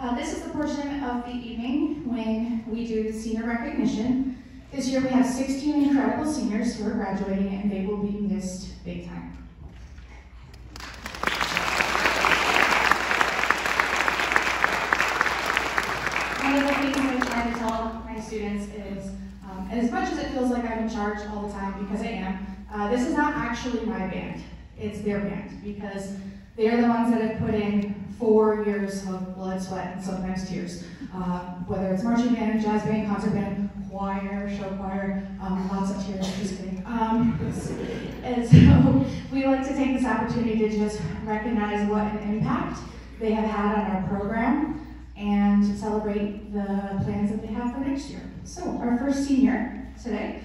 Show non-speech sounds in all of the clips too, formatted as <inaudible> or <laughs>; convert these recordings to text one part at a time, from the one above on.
Uh, this is the portion of the evening when we do the senior recognition. This year we have 16 incredible seniors who are graduating and they will be missed big time. One of the things I try to tell my students is, um, and as much as it feels like I'm in charge all the time, because I am, uh, this is not actually my band. It's their band, because they're the ones that have put in four years of blood, sweat, and sometimes tears. Uh, whether it's marching band, jazz band, concert band, choir, show choir, um, lots of tears, just kidding. Um, and so <laughs> we like to take this opportunity to just recognize what an impact they have had on our program and to celebrate the plans that they have for next year. So our first senior today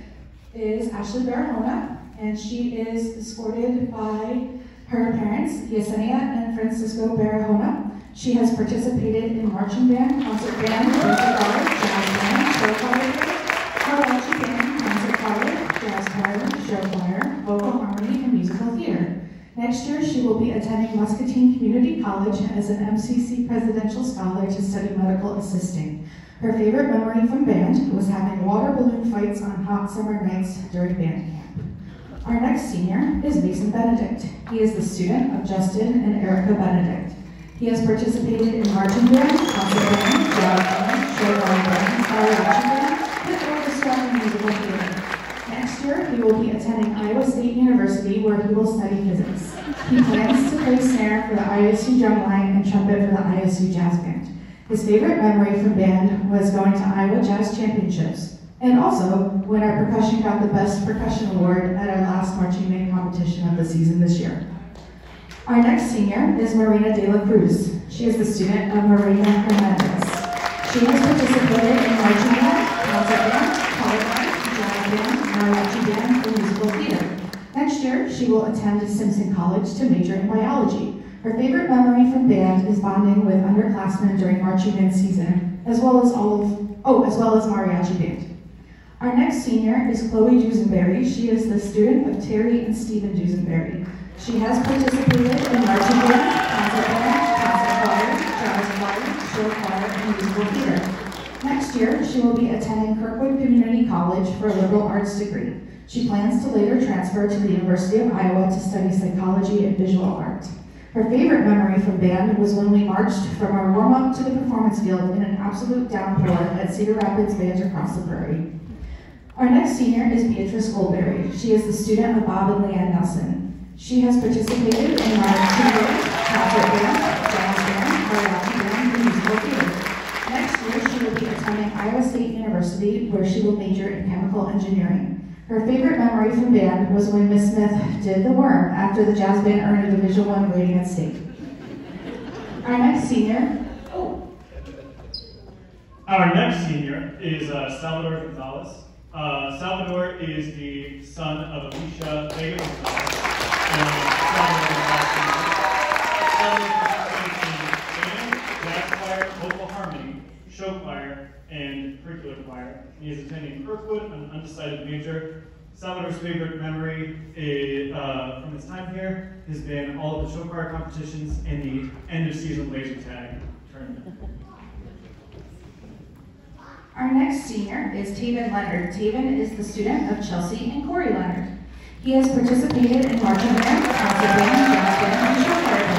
is Ashley Barahona, and she is escorted by her parents, Yesenia and Francisco Barahona. She has participated in marching band, concert band, vocal choir, jazz band, show choir, mariachi band, concert choir, jazz choir, show choir, vocal harmony, and musical theater. Next year, she will be attending Muscatine Community College as an MCC Presidential Scholar to study medical assisting. Her favorite memory from band was having water balloon fights on hot summer nights during band camp. Our next senior is Mason Benedict. He is the student of Justin and Erica Benedict. He has participated in marching band, concert band, jazz band, show band, mariachi band, and orchestra and musical theater. Next year, he will be attending Iowa State University where he will study physics. He plans to play snare for the ISU drumline and trumpet for the ISU jazz band. His favorite memory from band was going to Iowa Jazz Championships, and also when our percussion got the Best Percussion Award at our last marching band competition of the season this year. Our next senior is Marina de la Cruz. She is the student of Marina Hernandez. She has participated in marching band, concert band, color band, band, mariachi band, and musical theater. Next year, she will attend Simpson College to major in biology. Her favorite memory from band is bonding with underclassmen during marching band season, as well as all of, oh, as well as mariachi band. Our next senior is Chloe Dusenberry. She is the student of Terry and Stephen Dusenberry. She has participated in marching band, concert band, concert choir, jazz choir, show choir, and musical theater. Next year, she will be attending Kirkwood Community College for a liberal arts degree. She plans to later transfer to the University of Iowa to study psychology and visual art. Her favorite memory from band was when we marched from our warm-up to the performance field in an absolute downpour at Cedar Rapids Bands Across the Prairie. Our next senior is Beatrice Goldberry. She is the student of Bob and Leanne Nelson. She has participated in marching band, concert band, jazz band, mariachi band, and musical theater. Next year, she will be attending Iowa State University, where she will major in chemical engineering. Her favorite memory from band was when Miss Smith did the worm after the jazz band earned a Division One rating at state. Our next senior, oh, Our next senior is uh, Salvador Gonzalez. Uh, Salvador is the son of Alicia Vega Gonzalez and jazz choir, vocal harmony, show choir, and curricular choir. He is attending Kirkwood, an undecided major. Salvador's favorite memory is, uh, from his time here has been all of the show choir competitions and the end of season laser tag tournament. Our next senior is Taven Leonard. Taven is the student of Chelsea and Corey Leonard. He has participated in marching band, concert band, jazz band, and show band.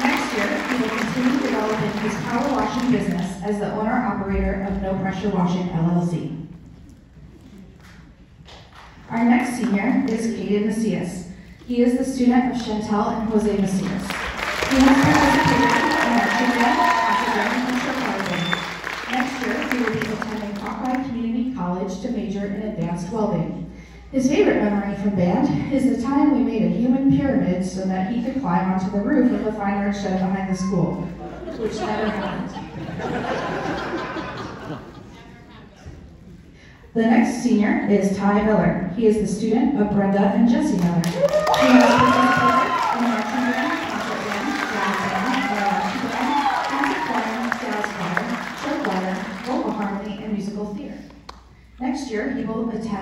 Next year, he will continue developing his power washing business as the owner-operator of No Pressure Washing LLC. Our next senior is Caden Macias. He is the student of Chantel and Jose Macias. His favorite memory from band is the time we made a human pyramid so that he could climb onto the roof of the fine arts shed behind the school, which never happened. The next senior is Ty Miller. He is the student of Brenda and Jesse Miller. He has participated in marching band, concert band, jazz band, mariachi band, concert choir, jazz choir, show choir, vocal harmony, and musical theater. Next year, he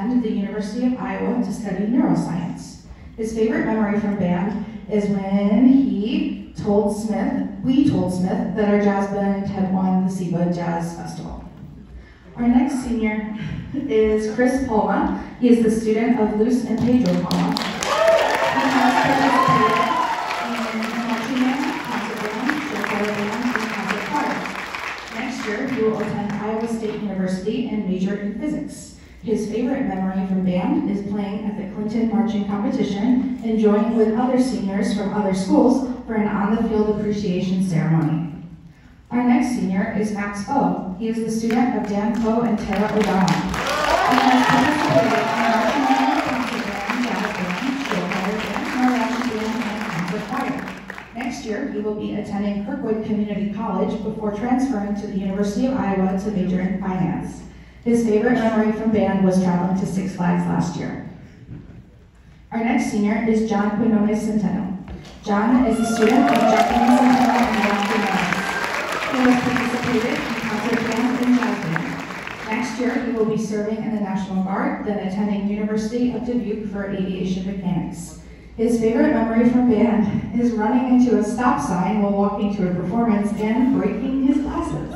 attend the University of Iowa to study neuroscience. His favorite memory from band is when he told Smith we told Smith that our jazz band had won the SEBA Jazz Festival. Our next senior is Chris Palma. He is the student of Luce and Pedro Palma. Next year, he will attend Iowa State University and major in physics. His favorite memory from band is playing at the Clinton Marching Competition and joining with other seniors from other schools for an on-the-field appreciation ceremony. Our next senior is Max Poe. He is the student of Dan Poe and Tara O'Donnell. Next year, he will be attending Kirkwood Community College before transferring to the University of Iowa to major in finance. His favorite memory from band was traveling to Six Flags last year. Our next senior is John Quinones Centeno. John is a student of Jacqueline Centeno and Quinones. He has participated in concert band and jazz band. Next year, he will be serving in the National Guard, then attending University of Dubuque for aviation mechanics. His favorite memory from band is running into a stop sign while walking to a performance and breaking his glasses.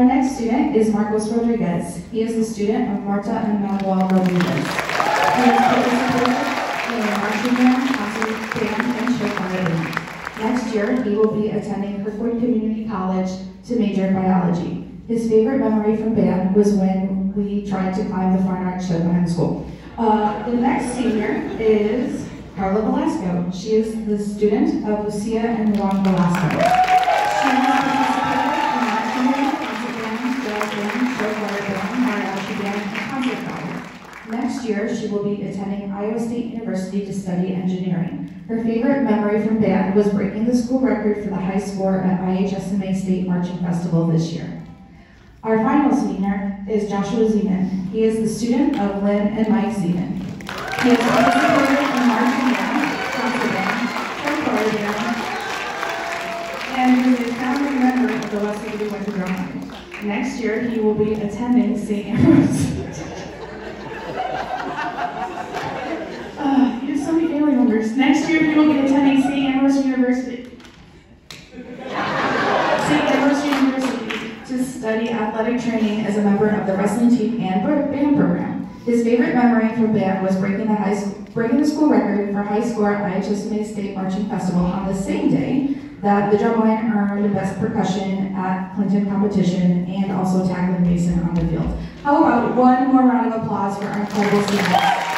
Our next student is Marcos Rodriguez. He is the student of Marta and Manuel Rodriguez. He has participated in marching band, concert band, and show choir band. Next year, he will be attending Kirkwood Community College to major in biology. His favorite memory from band was when we tried to climb the fine arch shed behind school. Uh, the next senior is Carla Velasco. She is the student of Lucia and Juan Velasco. Year, she will be attending Iowa State University to study engineering. Her favorite memory from band was breaking the school record for the high score at IHSMA State Marching Festival this year. Our final senior is Joshua Zeman. He is the student of Lynn and Mike Zeman. He has participated in marching band, concert band, and he is founding member of the West Liberty Winter Next year, he will be attending St. Ambrose. <laughs> Uh, you have so many family members. Next year, will be attending St. Ambrose University. St. Ambrose University to study athletic training as a member of the wrestling team and band program. His favorite memory from band was breaking the high school, breaking the school record for high score at IHSMA State Marching Festival on the same day that the drumline earned best percussion at Clinton competition and also tackling Mason on the field. How about one more round of applause for our incredible students?